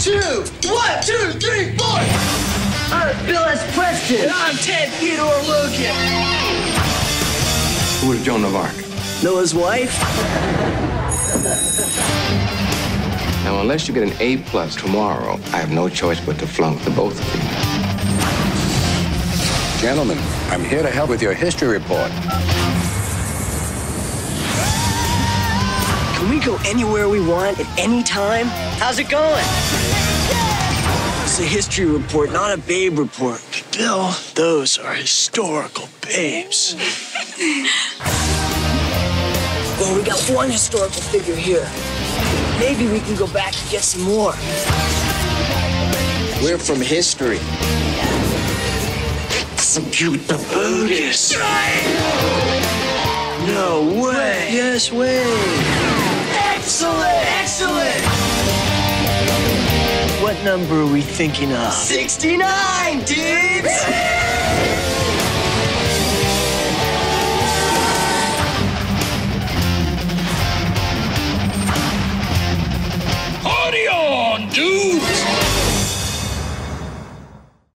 two. One, two, three, four. I'm Bill S. Preston. And I'm Ted Theodore Logan. Who is Joan of Arc? Noah's wife. Now, unless you get an A plus tomorrow, I have no choice but to flunk the both of you. Gentlemen, I'm here to help with your history report. Can we go anywhere we want at any time? How's it going? It's a history report, not a babe report. Bill, those are historical babes. Well, we got one historical figure here. Maybe we can go back and get some more. We're from history. Execute the Buddhist. No way. Yes, way. Excellent. Excellent. What number are we thinking of? 69, dudes.